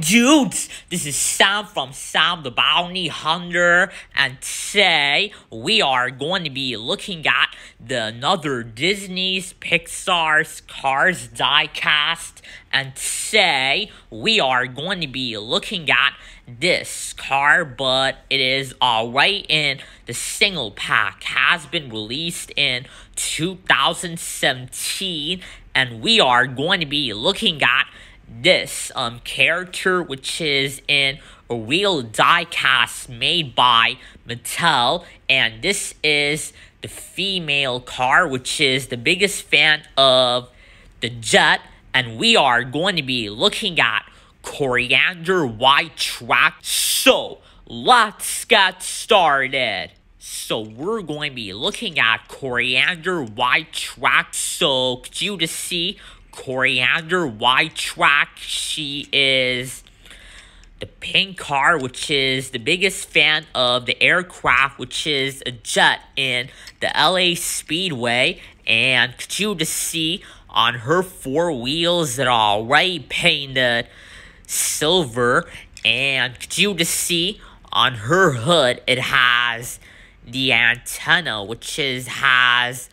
dudes, this is Sam from Sam the Bounty Hunter, and today we are going to be looking at the another Disney's Pixar's Cars diecast, and today we are going to be looking at this car, but it is uh, alright in the single pack, has been released in 2017, and we are going to be looking at this um character which is in a real diecast made by Mattel and this is the female car which is the biggest fan of the jet and we are going to be looking at coriander white track. So let's get started. So we're going to be looking at coriander white track. So could you just see Coriander Widetrack. She is the pink car, which is the biggest fan of the aircraft, which is a jet in the LA Speedway. And could you just see on her four wheels that are already painted silver. And could you just see on her hood it has the antenna, which is has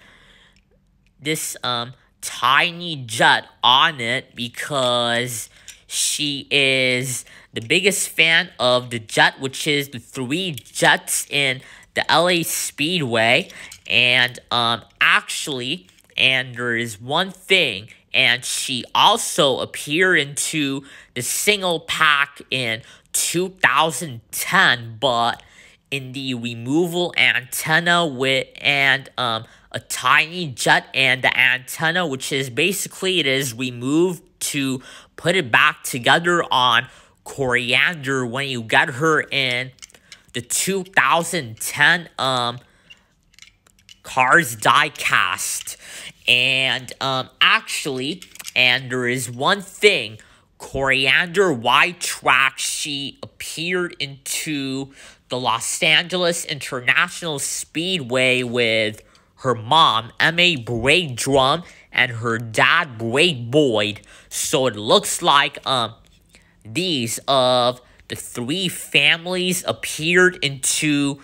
this um tiny jet on it because she is the biggest fan of the jet, which is the three jets in the LA Speedway. And um, actually, and there is one thing, and she also appeared into the single pack in 2010, but in the removal antenna with and um a tiny jet and the antenna which is basically it is removed to put it back together on coriander. When you get her in the 2010 um cars die cast and um actually and there is one thing Coriander Widetrack she appeared into the Los Angeles International Speedway with her mom, M.A. Braid Drum, and her dad, Braid Boyd. So it looks like um these of the three families appeared into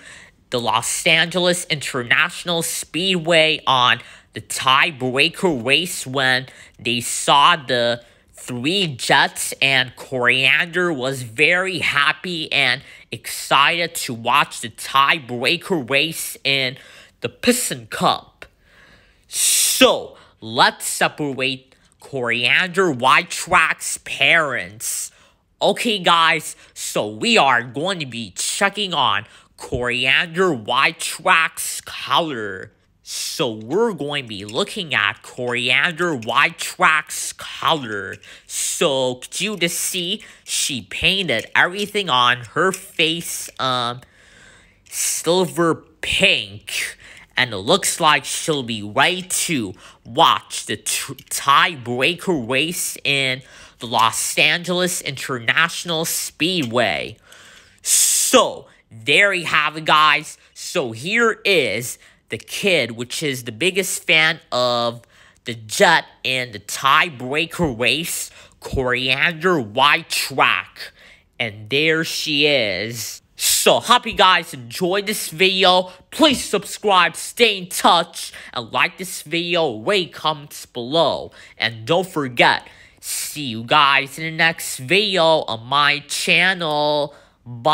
the Los Angeles International Speedway on the tiebreaker race when they saw the three Jets, and Coriander was very happy and excited to watch the tiebreaker race in the Piston Cup. So, let's separate Coriander Widetrack's parents. Okay, guys, so we are going to be checking on Coriander Widetrack's color. So we're going to be looking at Coriander Widetrack's color. So could you just see she painted everything on her face um silver pink. And it looks like she'll be ready to watch the tiebreaker race in the Los Angeles International Speedway. So, there you have it, guys. So, here is the kid, which is the biggest fan of the Jet in the tiebreaker race, Coriander Widetrack. And there she is. So, hope you guys enjoyed this video. Please subscribe, stay in touch, and like this video, rate comments below. And don't forget, see you guys in the next video on my channel. Bye!